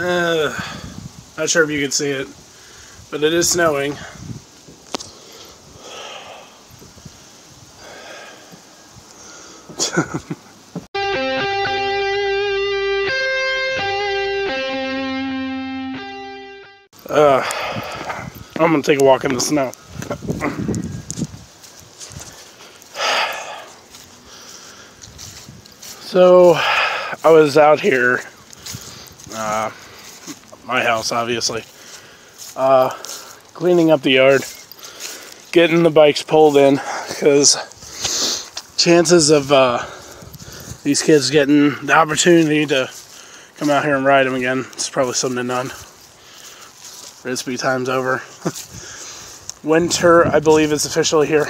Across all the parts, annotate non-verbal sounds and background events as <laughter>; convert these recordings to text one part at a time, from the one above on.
Uh, not sure if you can see it, but it is snowing. <laughs> uh, I'm gonna take a walk in the snow. So, I was out here, uh, my house, obviously, uh, cleaning up the yard, getting the bikes pulled in, because chances of uh, these kids getting the opportunity to come out here and ride them again, is probably something to none. Frisbee time's over. <laughs> Winter, I believe, is officially here.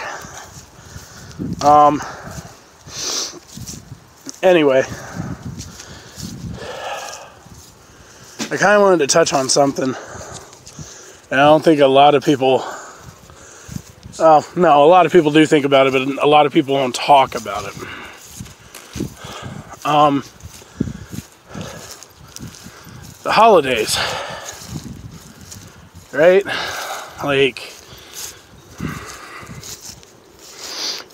Um, anyway, I kind of wanted to touch on something. And I don't think a lot of people, uh, no, a lot of people do think about it, but a lot of people won't talk about it. Um, the holidays, right? Like,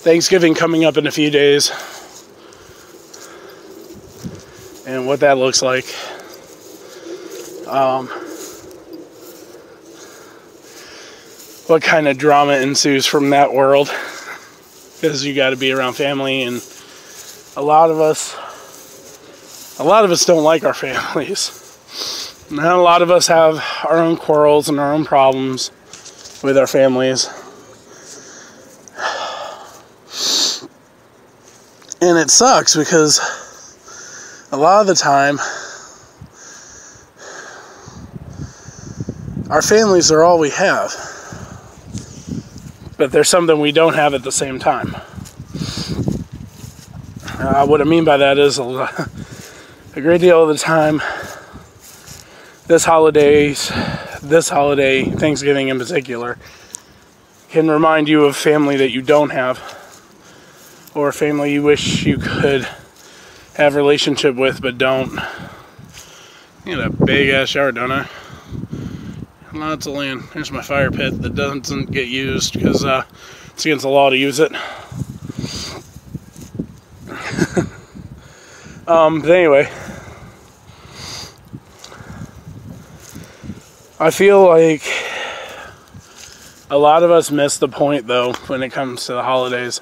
Thanksgiving coming up in a few days and what that looks like. Um, what kind of drama ensues from that world. Because you got to be around family and a lot of us a lot of us don't like our <laughs> families. And a lot of us have our own quarrels and our own problems with our families. <sighs> And it sucks because a lot of the time our families are all we have but there's something we don't have at the same time uh, what i mean by that is a, <laughs> a great deal of the time this holidays this holiday thanksgiving in particular can remind you of family that you don't have or family you wish you could have relationship with but don't. You got a big ass yard, don't I? Lots of land. Here's my fire pit that doesn't get used because uh, it's against the law to use it. <laughs> um, but anyway, I feel like a lot of us miss the point though when it comes to the holidays.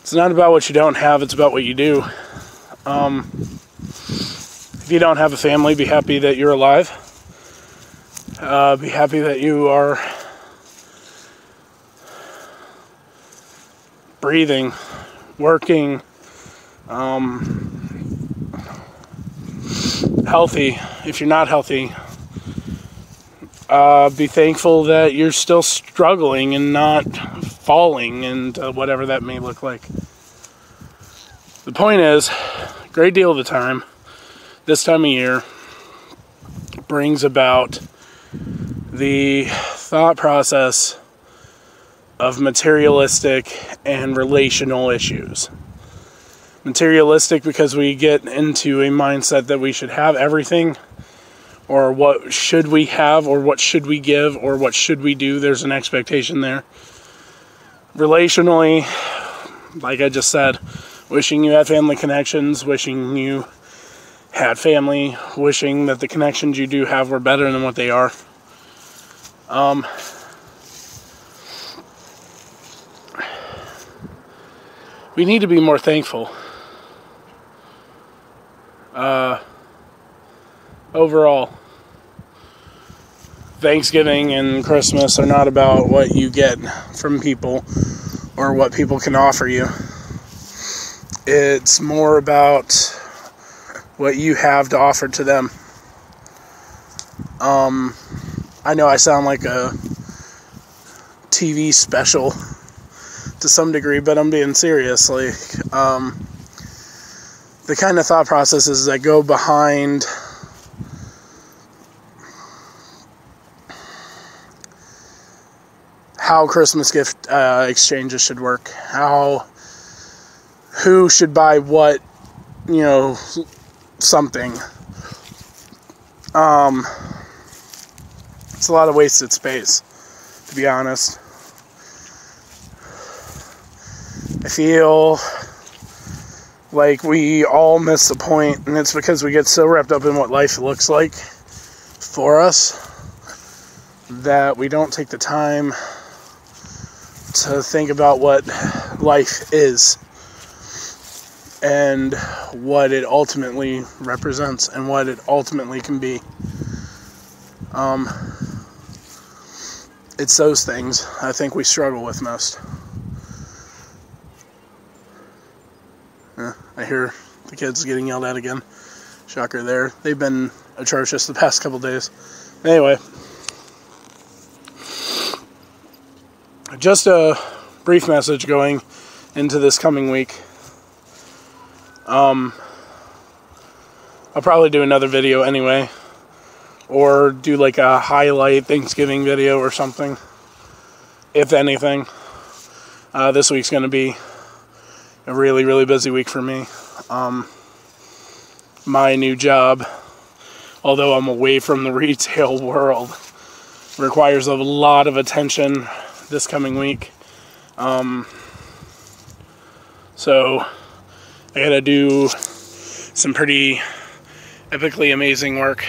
It's not about what you don't have, it's about what you do. Um, if you don't have a family, be happy that you're alive. Uh, be happy that you are breathing, working, um, healthy. If you're not healthy, uh, be thankful that you're still struggling and not falling and uh, whatever that may look like. The point is, a great deal of the time, this time of year brings about the thought process of materialistic and relational issues. Materialistic because we get into a mindset that we should have everything, or what should we have, or what should we give, or what should we do. There's an expectation there. Relationally, like I just said, wishing you had family connections, wishing you had family, wishing that the connections you do have were better than what they are. Um, we need to be more thankful. Uh, overall, Thanksgiving and Christmas are not about what you get from people or what people can offer you. It's more about what you have to offer to them. Um, I know I sound like a TV special to some degree, but I'm being serious. Like, um, the kind of thought processes that go behind how Christmas gift uh, exchanges should work, how who should buy what, you know, something. Um, it's a lot of wasted space, to be honest. I feel like we all miss the point, and it's because we get so wrapped up in what life looks like for us that we don't take the time to think about what life is and what it ultimately represents and what it ultimately can be. Um, it's those things I think we struggle with most. I hear the kids getting yelled at again. Shocker there. They've been atrocious the past couple days. Anyway, just a brief message going into this coming week. Um, I'll probably do another video anyway, or do like a highlight Thanksgiving video or something, if anything. Uh, this week's going to be a really, really busy week for me. Um, my new job, although I'm away from the <laughs> retail world, requires a lot of attention this coming week. Um, so I gotta do some pretty epically amazing work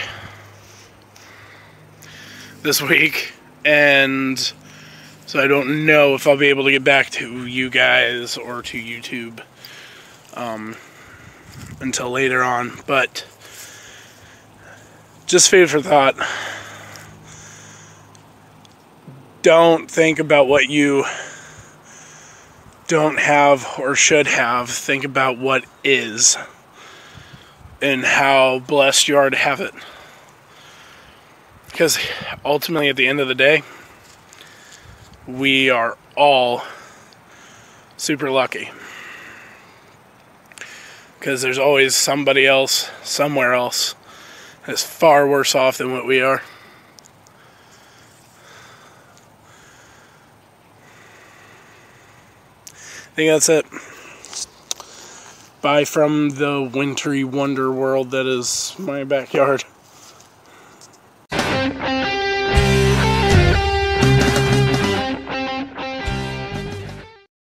this week, and so I don't know if I'll be able to get back to you guys or to YouTube um, until later on. But just food for thought. Don't think about what you don't have or should have. Think about what is and how blessed you are to have it. Because ultimately, at the end of the day, we are all super lucky. Because there's always somebody else, somewhere else, that's far worse off than what we are. I think that's it. Bye from the wintry wonder world that is my backyard.